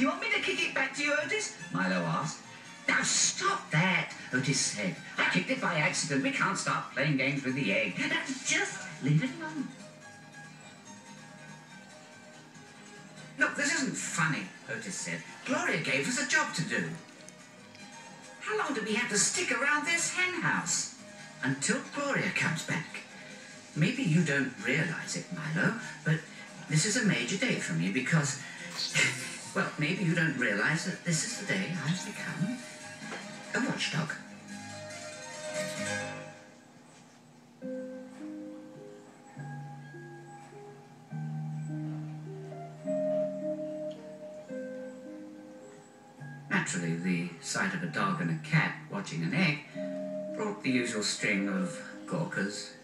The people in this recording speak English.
You want me to kick it back to you, Otis? Milo asked. Now stop that, Otis said. I kicked it by accident. We can't start playing games with the egg. Just leave it alone. Look, this isn't funny, Otis said. Gloria gave us a job to do. How long do we have to stick around this hen house? Until Gloria comes back. Maybe you don't realize it, Milo, but this is a major day for me because, well, maybe you don't realize that this is the day I've become a watchdog. Naturally, the sight of a dog and a cat watching an egg brought the usual string of gawkers,